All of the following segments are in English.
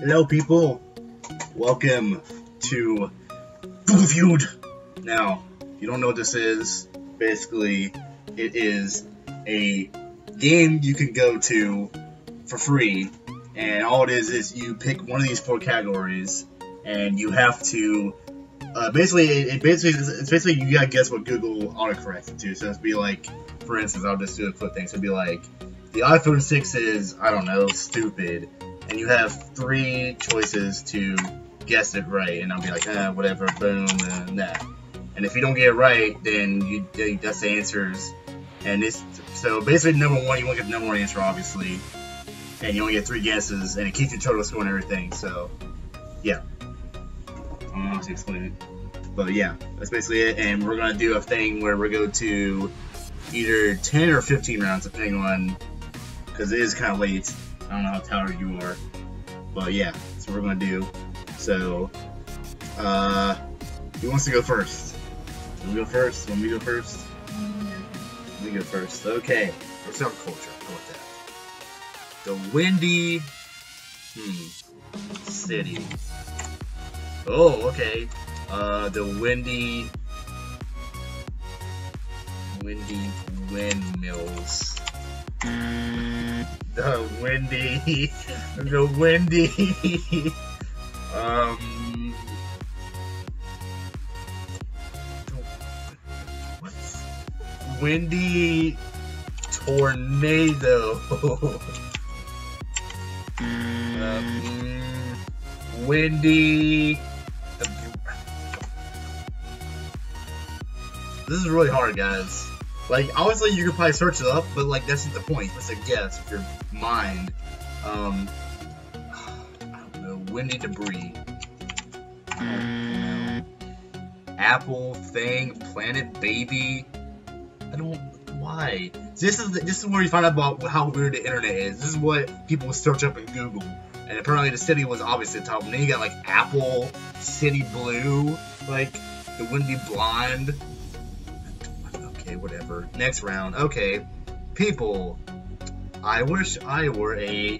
Hello, people. Welcome to Google Feud. Now, if you don't know what this is. Basically, it is a game you can go to for free, and all it is is you pick one of these four categories, and you have to. Uh, basically, it, basically it's basically you gotta guess what Google autocorrects it to. So it'd be like, for instance, I'll just do a quick thing. So it'd be like, the iPhone 6 is I don't know stupid, and you have three choices to guess it right, and I'll be like, ah, whatever, boom, and that. And if you don't get it right, then you that's the answers. And it's so basically number one, you won't get the number one answer, obviously, and you only get three guesses, and it keeps your total score and everything. So, yeah. I don't know how to explain it, but yeah, that's basically it. And we're gonna do a thing where we go to either 10 or 15 rounds, depending on because it is kind of late. I don't know how tired you are, but yeah, that's what we're gonna do. So, uh, who wants to go first? Let me go first. Let me go first. Let me go first. Okay, let's start culture. How about that? The windy, hmm, city. Oh, okay. Uh, the windy, windy windmills. The windy, the windy, um, windy tornado? um, windy. This is really hard, guys. Like, obviously, you could probably search it up, but like, that's not the point. It's a guess of your mind. Um, I don't know. Windy debris. I. Apple thing, planet baby. I don't. Why? This is the, this is where you find out about how weird the internet is. This is what people search up in Google, and apparently the city was obviously the top. And then you got like Apple, City Blue, like the Windy Blonde. Okay, whatever. Next round. Okay, people. I wish I were a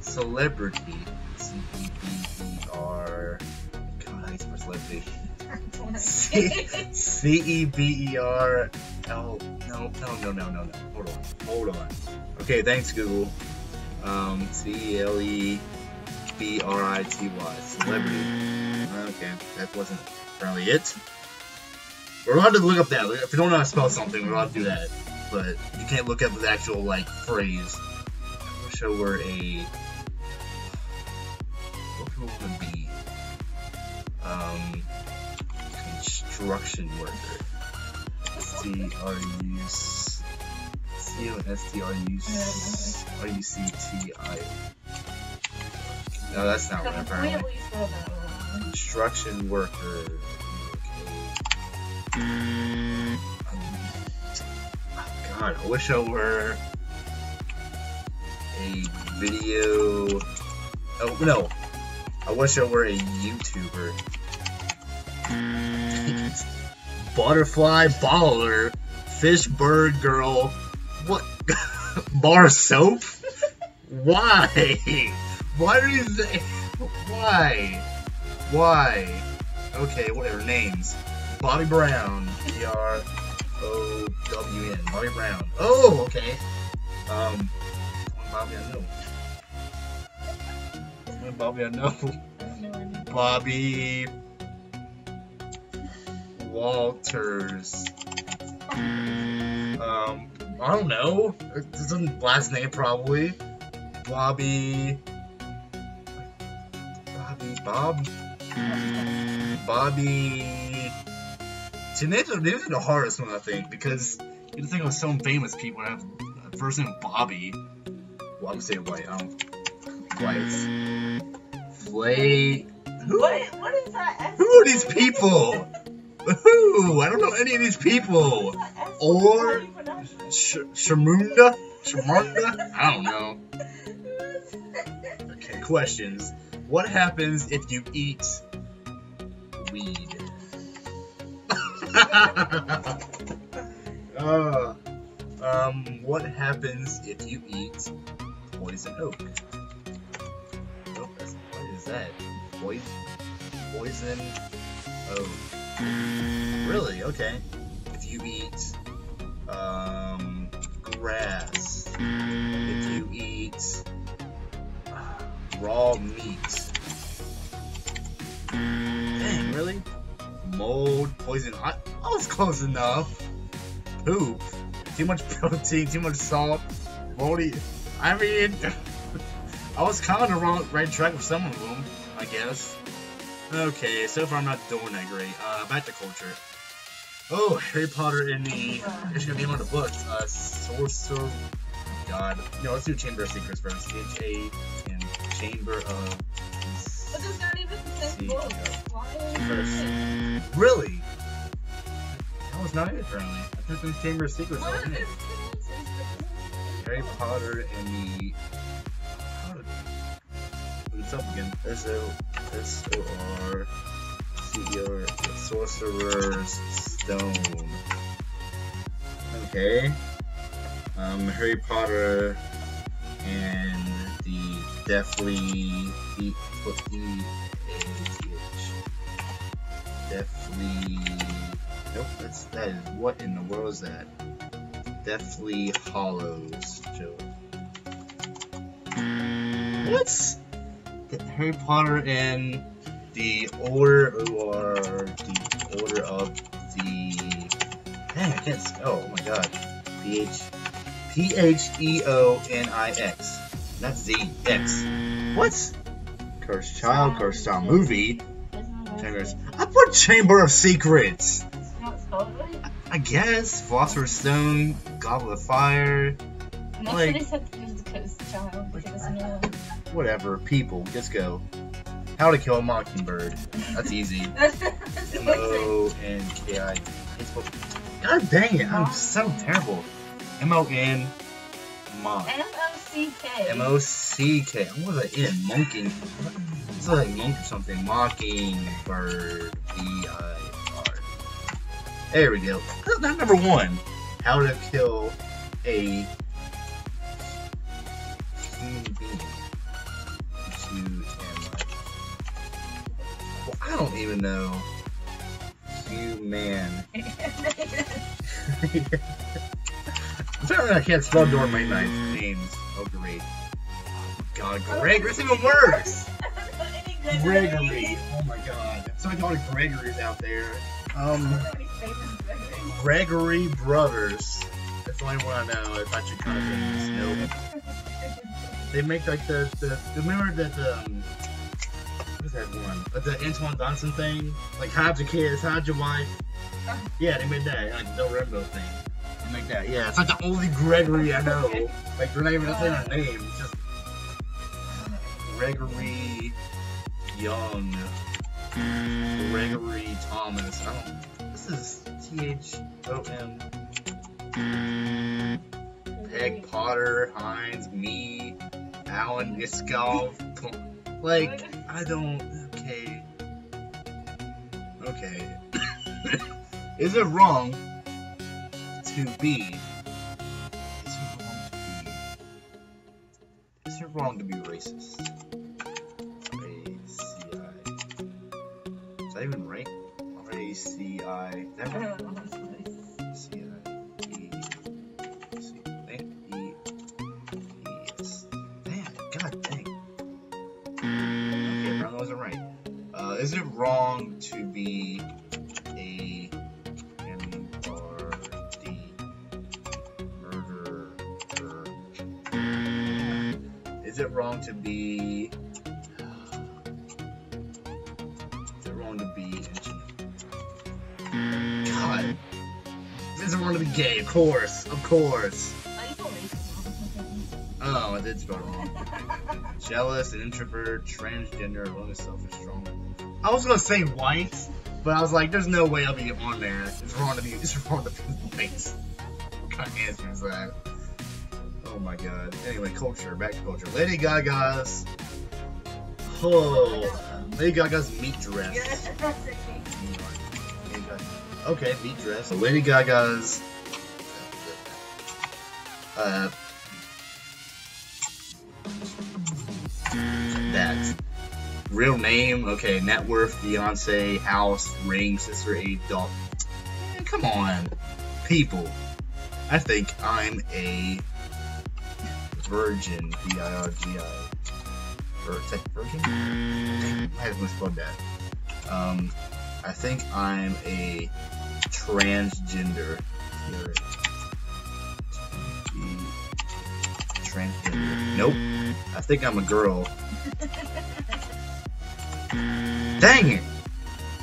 celebrity. C E B E R. God, I spell celebrity. C C E B E R L. No, no, no, no, no, no. Hold on. Hold on. Okay, thanks, Google. Um, C E L E B R I T Y. Celebrity. Okay, that wasn't apparently it. We're allowed to look up that. If we don't know how to spell something, we're allowed to do that. But you can't look up the actual, like, phrase. I wish I were a. What could it be? Um. Construction worker. S T R U S. C O S T R U S. R U C T I. No, that's not right, apparently. Completely spelled that. Construction worker. God, I wish I were a video. Oh no, I wish I were a YouTuber. Hmm. Butterfly baller, fish bird girl. What? Bar soap? Why? Why are you? th- Why? Why? Okay, whatever. Names. Bobby Brown. B R O W N. Bobby Brown. Oh, okay. Um, Bobby I know. Bobby I know. Bobby Walters. Um, I don't know. It's a last name probably. Bobby. Bobby Bob. Bobby. See, names are, names are the hardest one, I think, because you think of some famous people that have a first name Bobby. Well, I'm saying white. I don't. White. Flay. Who? What, what is that? Who are these people? Who? I don't know any of these people. What is that S- Or- How do you pronounce it? Sh- Shamunda? Shamunda? I don't know. Okay, questions. What happens if you eat uh, um, what happens if you eat poison oak? Nope, that's that? Poison? Poison? Oh. Really? Okay. If you eat, um, grass. If you eat uh, raw meat. Dang, really? Mold, poison. I, I was close enough. Poop. Too much protein, too much salt. Moldy. I mean, I was kind of on the wrong right track with some of them, I guess. Okay, so far I'm not doing that great. Uh, back to culture. Oh, Harry Potter in the. It's gonna be one of the books. Uh, Sorcerer. God. No, let's do Chamber of Secrets first. H A and Chamber of. But there's not even the same book. Why? Really? Not it, apparently. I thought the Chamber of Secrets What was is in it. Harry Potter and the. What's up again? S O S O R C E R Sorcerer's Stone. Okay. Um, Harry Potter and the Deathly E E A T H. Deathly. That's that is what in the world is that? Deathly Hallows, Joe. What's Harry Potter and the Order or the Order of the Dang, I can't spell. Oh my god. P H P H E O N I X. Not Z. X. What? Cursed Child, Cursed Child movie. Chambers. I put Chamber of Secrets. I guess. Philosopher's Stone, Goblet of Fire, Most Like- of these have to do with the Coast Child whatever. People, just go. How to Kill a Mockingbird. That's easy. M O N K I. God dang it, I'm so terrible. M O N Mock. M O C K. M O C K. What was that in? Monking. It's like monk or something. Mockingbird. B I. There we go. That's not number one. How to kill a human being. H U M I. Well, I don't even know. Human. Apparently, I can't spell during my night names. Oh, great. Oh, God, Greg, that's even worse. Gregory. Oh my God. So many Gregory's out there. Um, Gregory Brothers. That's the only one I know. It's actually kind of. Nope. They make like the the. Remember that the. Um, what is that one? Like the Antoine Johnson thing. Like hide your kids, hide your wife. Yeah, they made that. Like the Rainbow thing. They make that. Yeah, it's like the only Gregory I know. Like they're not even saying our name. It's just Gregory Young. Gregory Thomas. I don't. This is T H O M. Peg Potter, Hines, me, Alan Niskov. Like, I don't. Okay. Okay. is it wrong to be. Is it wrong to be. Is it wrong to be racist? Is it wrong to be a M-R-D murderer? Is it wrong to be... Is it wrong to be... God. Is it wrong to be gay? Of course, of course. Oh, I did spell wrong. Jealous, an introvert, transgender, alone, selfish, strong. I was gonna say white, but I was like, there's no way I'll be on there. It's wrong to be. It's wrong to be white. What kind of answer is that? Oh my god. Anyway, culture. Back to culture. Lady Gaga's. Oh, Lady Gaga's meat dress. Okay, meat dress. So Lady Gaga's. Uh. Real name, okay. Net worth, fiance, house, ring, sister, age, dog. Man, come on, people. I think I'm a virgin. V I R G I. Or that virgin? I have misspelled that. Um, I think I'm a transgender. Transgender. Nope. I think I'm a girl. Dang it!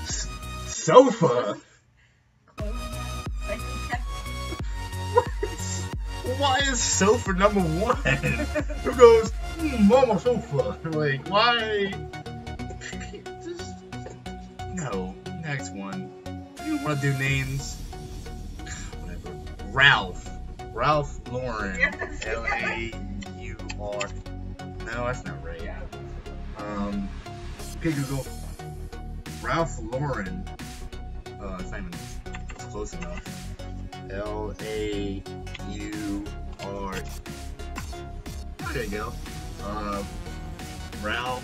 S- sofa! Why is sofa number one? Who goes, mm, mama sofa? Like, why? Just, no. Next one. You want to do names? Whatever. Ralph. Ralph Lauren. L A U R. No, that's not right. Um, okay, Google. Ralph Lauren. Uh, it's not even it's close enough. L A U R. There you go. Uh, Ralph.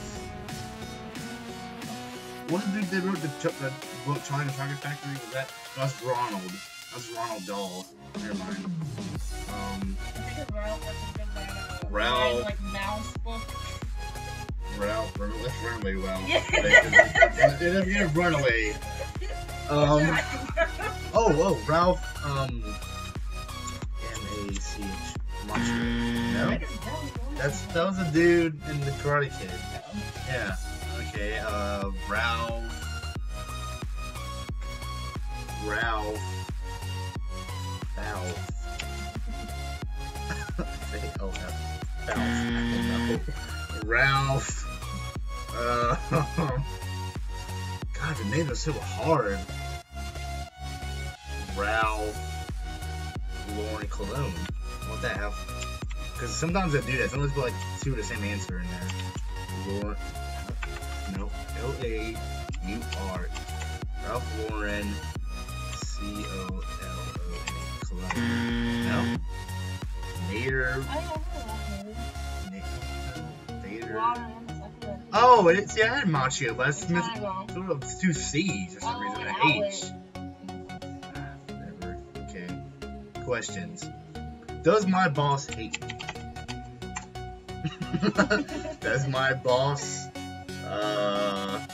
What's the dude that wrote the, the book China Chocolate Factory? Was that? That's Ronald. That's Ronald Dahl. Never mind. Um, Ralph. Like mouse book. Ralph. Run, let's run away, well. Yeah. it doesn't get runaway. Um. Oh, oh, Ralph. Um. M A C H. Macho. No, that's that was a dude in the Karate Kid. Yeah. Okay. Uh, Ralph. Ralph. Ralph. Ralph. Know. Ralph. Uh. God, the name is so hard. Ralph Lauren Cologne. What the hell? Because sometimes I do that. Sometimes put like two of the same answer in there. Lauren. No. L A U R. Ralph Lauren. C O L O N. Cologne. No. Nader. Nader. Oh, it's yeah, I had Machio, but it's mis- sort of two C's for some reason, an H. Ah, Whatever. Okay. Questions. Does my boss hate me? Does my boss uh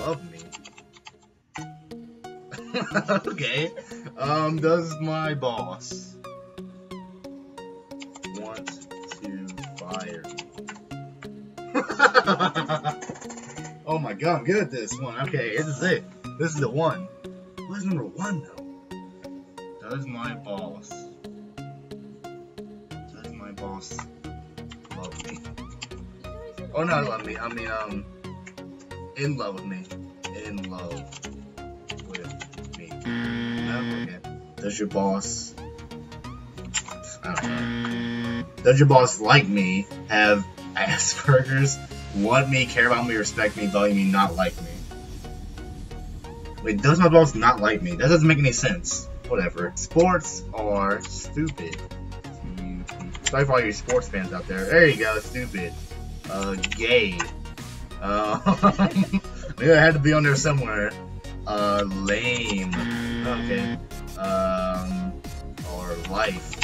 love me? okay. Um, does my boss oh my god, I'm good at this one. Okay, this is it. This is the one. What is number one though? Does my boss does my boss love me? Oh not love me. I mean um in love with me. In love with me. Okay. Does your boss I don't know. Does your boss like me? Have Asperger's? Want me, care about me, respect me, value me, not like me? Wait, does my boss not like me? That doesn't make any sense. Whatever. Sports are stupid. Sorry for all your sports fans out there. There you go, stupid. Uh, gay. Uh, maybe I had to be on there somewhere. Uh, lame. Okay. Um, or life.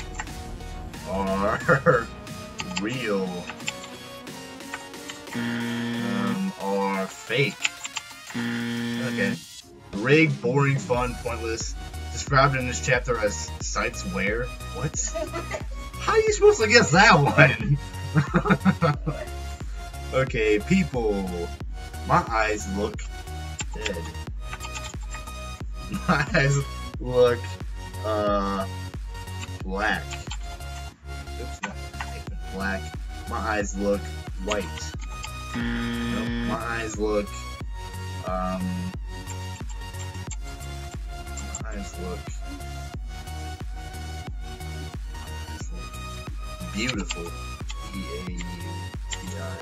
Or real. Um, or fake. Okay. Rig, boring, fun, pointless. Described in this chapter as sites where. What? How are you supposed to guess that one? okay, people. My eyes look dead. My eyes look uh black. Oops, not black. My eyes look white. Nope, my eyes look um my eyes look my eyes look beautiful. B A U T I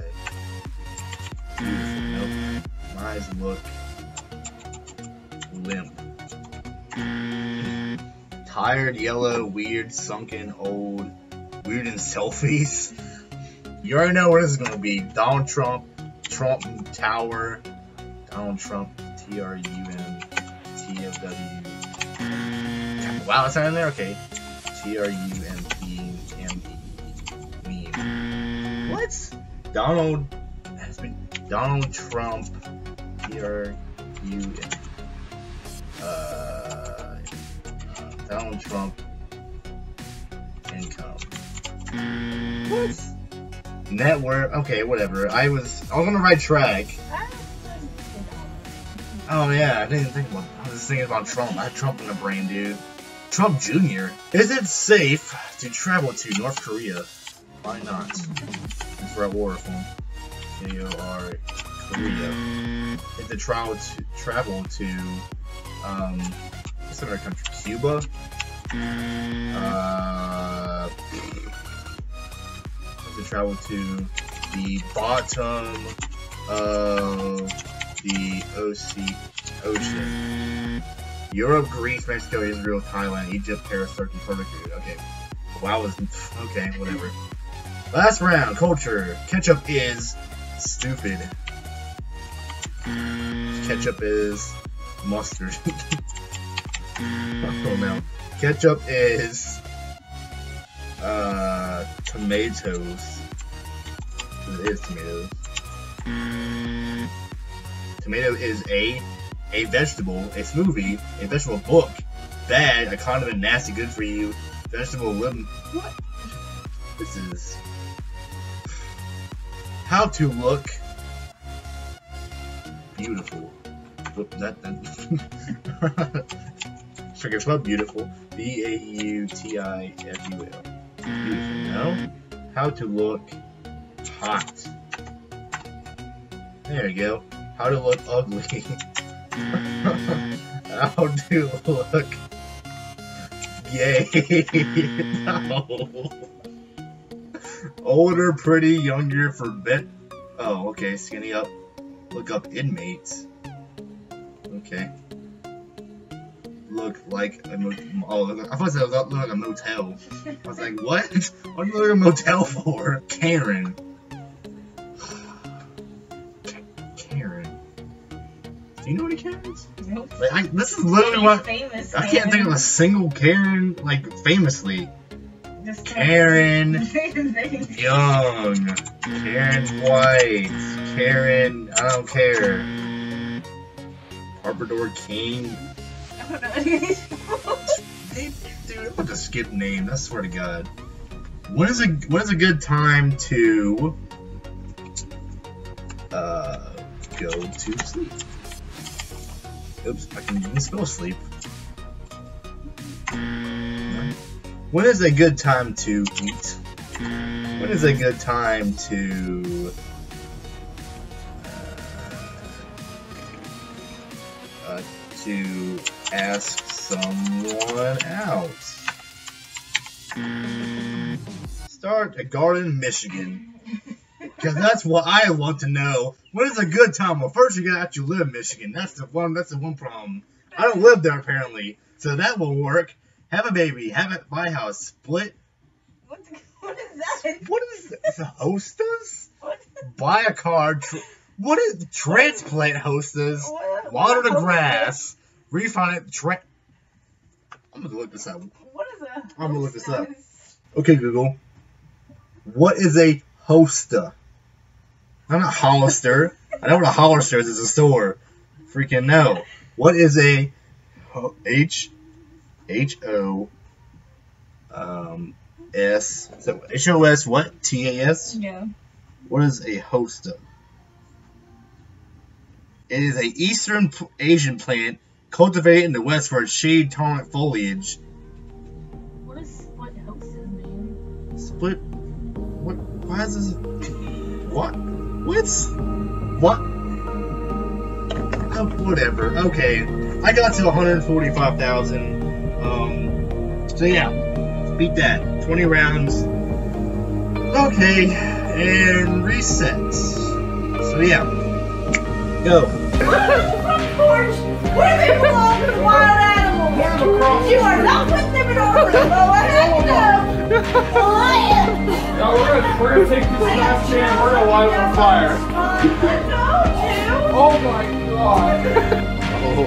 Beautiful. Nope. My eyes look limp. Tired, yellow, weird, sunken, old, weird in selfies. You already know where this is gonna be. Donald Trump, Trump Tower, Donald Trump, T R U M T O W. Wow, it's not in there. Okay, T R U M P M E. What? Donald has been Donald Trump. T R U M. Uh, Donald Trump income. What? Network. Okay, whatever. I was I was on the right track. Oh yeah, I didn't think about. I was thinking about Trump. I had Trump in the brain, dude. Trump Jr. Is it safe to travel to North Korea? Why not? It's for a war film. K O R Korea. Is it travel to travel to um what's another country? Cuba? Uh travel to the bottom of the OC ocean. Europe, Greece, Mexico, Israel, Thailand, Egypt, Paris, Turkey, Turkey. Okay. Wow was okay, whatever. Last round, culture. Ketchup is stupid. Ketchup is mustard. oh no. Ketchup is uh tomatoes. It is tomatoes. Mm. Tomato is a a vegetable, a smoothie, a vegetable book, bad, I kind of a condiment, nasty, good for you, vegetable lim. What? This is how to look beautiful. Whoop, that that. Check it beautiful. B A U T I F U L. No. How to look hot. There you go. How to look ugly. How to look gay. no. Older, pretty, younger, for bet. Oh, okay. Skinny up. Look up inmates. Okay. Look like a mo- oh, I thought it was look like a motel. I was like, what? What do you look at a motel for? Karen. Karen. Do you know any Karens? Nope. Like, I, this is literally what famous. I can't think of a single Karen like famously. Karen Young, Karen White, Karen I don't care. Arbador King. They, dude, I'm about to skip name. I swear to God. When is a when is a good time to uh go to sleep? Oops, I can even spell sleep. When is a good time to eat? When is a good time to uh, uh, to ask someone out? Start a garden, Michigan. Because that's what I want to know. When is a good time? Well, first you gotta actually live in Michigan. That's the one. That's the one problem. I don't live there apparently, so that won't work. Have a baby. Have it buy a house. Split. What, what is that? What is this? Hostas? What? Buy a car. Tr- what is transplant hostas? What- Water the grass. Refine it. Tra- I'm gonna look this up. What is a? I'm gonna look this up. Okay, Google. What is a hosta? I'm not Hollister. I know what a Hollister is. It's a store. Freaking no. What is a H H O um S so H O S what T A S? Yeah. What is a hosta? It is a Eastern Asian plant cultivated in the West for its shade tolerant foliage. What is what hostess mean? Split. What? Why is this? What? What's? What? Oh, whatever. Okay. I got to 145,000. Um. So yeah. Beat that. 20 rounds. Okay. And reset. So yeah. Go. Porch, where they belong to wild animals. You are not putting them in order. Go ahead, no. No, we're gonna, we're gonna take this last can and we're gonna light it on fire. Oh my god. Oh,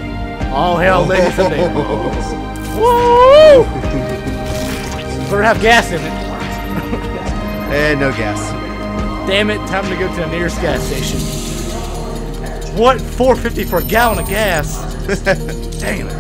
all hell, ladies and gentlemen. Woo! Better have gas in it. And no gas. Damn it, time to go to the nearest gas station. What? 450 for a gallon of gas? Damn it.